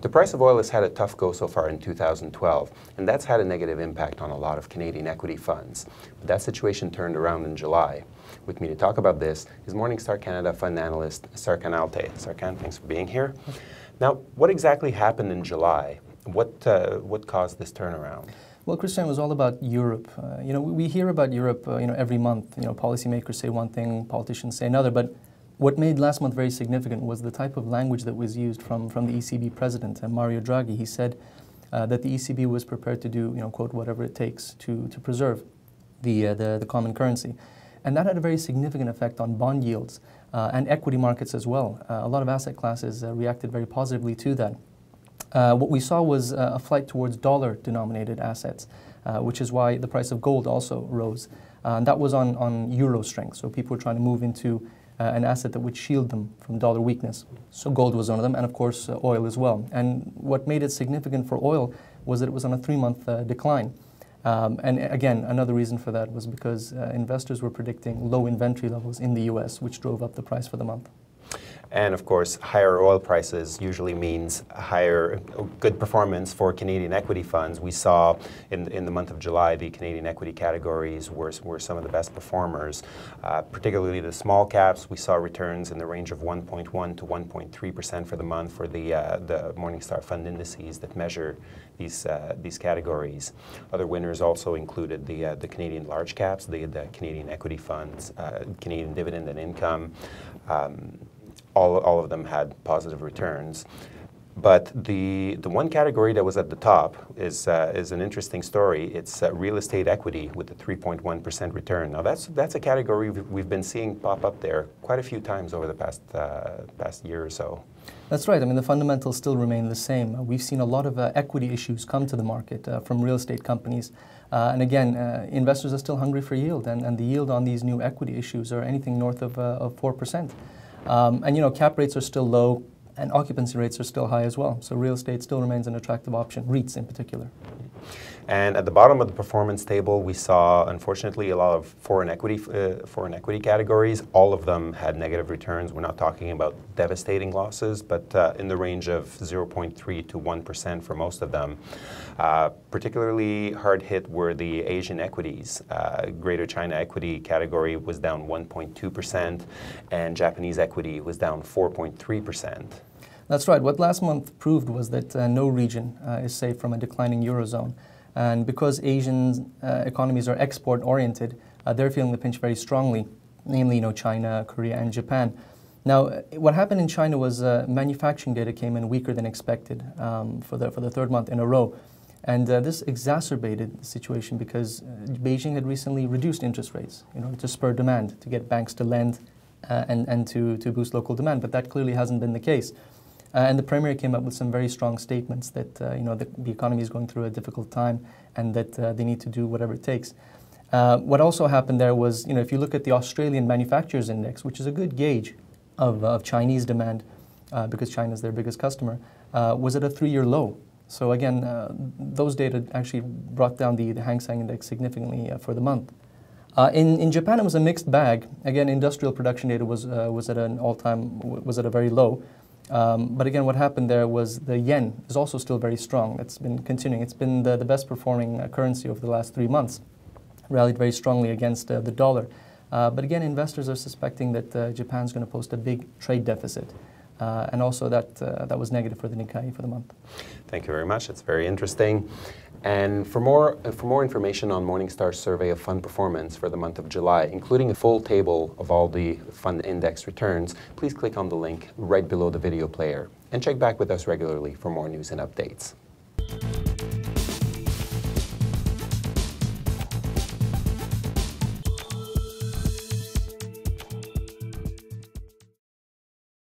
The price of oil has had a tough go so far in 2012, and that's had a negative impact on a lot of Canadian equity funds. But that situation turned around in July. With me to talk about this is Morningstar Canada fund analyst Sarkan Altay. Sarkan, thanks for being here. Now, what exactly happened in July? What, uh, what caused this turnaround? Well, Christian, it was all about Europe. Uh, you know, we hear about Europe, uh, you know, every month. You know, policymakers say one thing, politicians say another. But what made last month very significant was the type of language that was used from, from the ECB president, uh, Mario Draghi. He said uh, that the ECB was prepared to do, you know, quote, whatever it takes to, to preserve the, uh, the, the, common currency. And that had a very significant effect on bond yields uh, and equity markets as well. Uh, a lot of asset classes uh, reacted very positively to that. what we saw was a flight towards dollar-denominated assets, which is why the price of gold also rose. and that was on, on euro strength, so people were trying to move into uh, an asset that would shield them from dollar weakness. So gold was one of them, and of course uh, oil as well. And what made it significant for oil was that it was on a three-month uh, decline. Um, and again, another reason for that was because uh, investors were predicting low inventory levels in the U.S., which drove up the price for the month. And of course, higher oil prices usually means higher good performance for Canadian equity funds. We saw in, in the month of July the Canadian equity categories were, were some of the best performers, uh, particularly the small caps. We saw returns in the range of 1.1 to 1.3% for the month for the, uh, the Morningstar fund indices that measure these, uh, these categories. Other winners also included the, uh, the Canadian large caps, the, the Canadian equity funds, uh, Canadian dividend and income. Um, all, all of them had positive returns. But the, the one category that was at the top is, uh, is an interesting story. It's uh, real estate equity with a 3.1% return. Now, that's, that's a category we've, been seeing pop up there quite a few times over the past, uh, past year or so. That's right. I mean, the fundamentals still remain the same. We've seen a lot of uh, equity issues come to the market uh, from real estate companies. Uh, and again, investors are still hungry for yield, and, and the yield on these new equity issues are anything north of, of 4%. Um, and you know, cap rates are still low and occupancy rates are still high as well. So real estate still remains an attractive option, REITs in particular. And at the bottom of the performance table, we saw, unfortunately, a lot of foreign equity, uh, foreign equity categories. All of them had negative returns. We're not talking about devastating losses, but uh, in the range of 0.3 to 1% for most of them. Uh, particularly hard hit were the Asian equities. Uh, Greater China equity category was down 1.2%, and Japanese equity was down 4.3%. That's right. What last month proved was that uh, no region uh, is safe from a declining eurozone. And because Asian uh, economies are export oriented, uh, they're feeling the pinch very strongly, namely you know, China, Korea, and Japan. Now, uh, what happened in China was uh, manufacturing data came in weaker than expected um, for, the, for the third month in a row. And uh, this exacerbated the situation because uh, Beijing had recently reduced interest rates in order to spur demand, to get banks to lend and, and to, to boost local demand. But that clearly hasn't been the case. Uh, and the Premier came up with some very strong statements that uh, you know the, the, economy is going through a difficult time and that uh, they need to do whatever it takes. Uh, what also happened there was, you know, if you look at the Australian Manufacturers Index, which is a good gauge of, of Chinese demand, uh, because China is their biggest customer, uh, was at a three-year low. So again, those data actually brought down the, the Hang Seng Index significantly for the month. Uh, in, in Japan, it was a mixed bag. Again, industrial production data was, uh, was at an all-time, was at a very low. Um, but again, what happened there was the yen is also still very strong. It's been continuing. It's been the, the best performing uh, currency over the last three months, rallied very strongly against uh, the dollar. Uh, but again, investors are suspecting that uh, Japan's going to post a big trade deficit. Uh, and also that, uh, that was negative for the Nikkei for the month. Thank you very much. It's very interesting. And for more, uh, for more information on Morningstar's survey of fund performance for the month of July, including a full table of all the fund index returns, please click on the link right below the video player. And check back with us regularly for more news and updates.